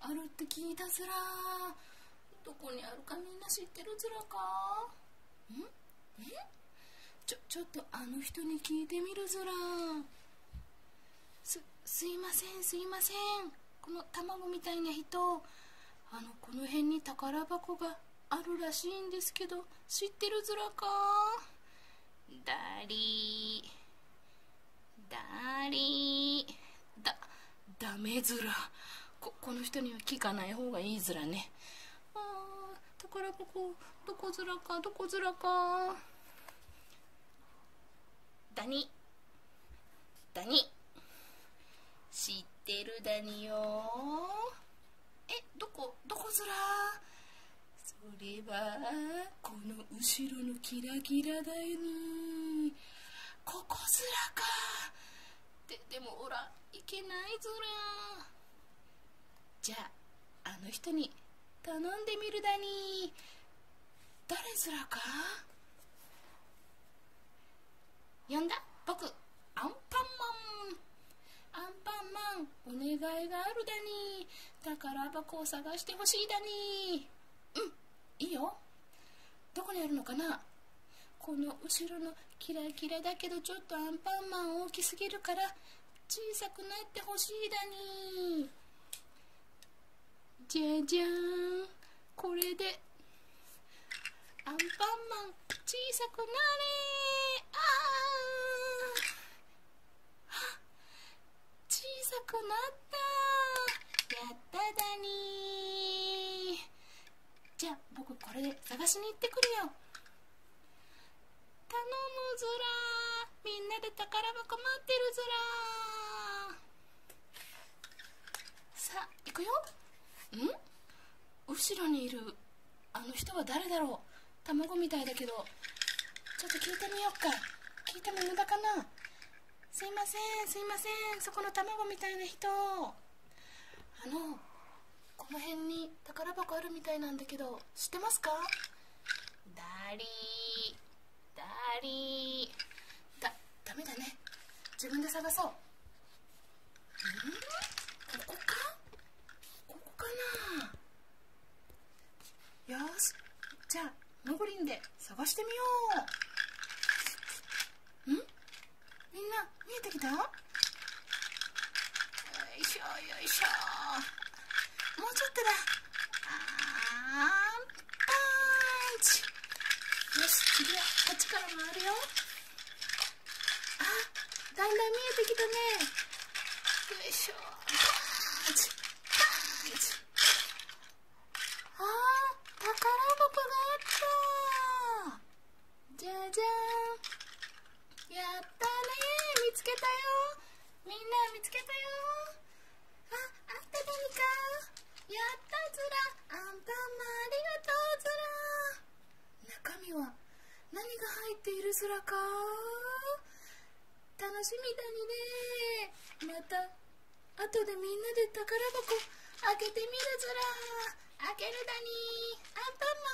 あるって聞いたずらどこにあるかみんな知ってるずらか？ん？え？ちょちょっとあの人に聞いてみるずらすすいませんすいません。この卵みたいな人。あのこの辺に宝箱があるらしいんですけど知ってるずらか？だりだりだダメずらここの人には聞かない方がいいずらね。あー宝箱どこずらかどこずらか。ダニ。ダニ。知ってるダニよ。えどこどこずらそれはこの後ろのキラキラだよにここずらか。ででもほらいけないずらじゃああの人に頼んでみるだに。誰ずらか？呼んだ。僕アンパンマン。アンパンマンお願いがあるだに。宝箱を探してほしいだに。うんいいよ。どこにあるのかな？この後ろのキラキラだけどちょっとアンパンマン大きすぎるから小さくなってほしいだに。じゃじゃーん。これで。アンパンマン小さくなれ。ああ小さくなった。やっただにじゃあ僕これで探しに行ってくるよ。頼むずら。みんなで宝箱待ってるずら。さあ行くよ。後ろにいるあの人は誰だろう？卵みたいだけど。ちょっと聞いてみようか。聞いても無駄かな？すいませんすいません。そこの卵みたいな人。あのこの辺に宝箱あるみたいなんだけど知ってますか？ダリー。ダリー。だダメだね。自分で探そううんここかここかなよしじゃあのぼりんで探してみよう。ん？みんな見えてきた？よいしょよいしょ。もうちょっとだ。あーんパンチ。よし次はこっちから回るよ。あだんだん見えてきたね。よいしょ。パンチ。パンチあー宝箱があったじゃじゃーんやったね見つけたよ。みんな見つけたよ。ああった何か。やったずら。アンパンマンありがとうずら。中身は何が入っているずらか。楽しみだにね。また後でみんなで宝箱開けてみるずら。開けるだに。ありがとう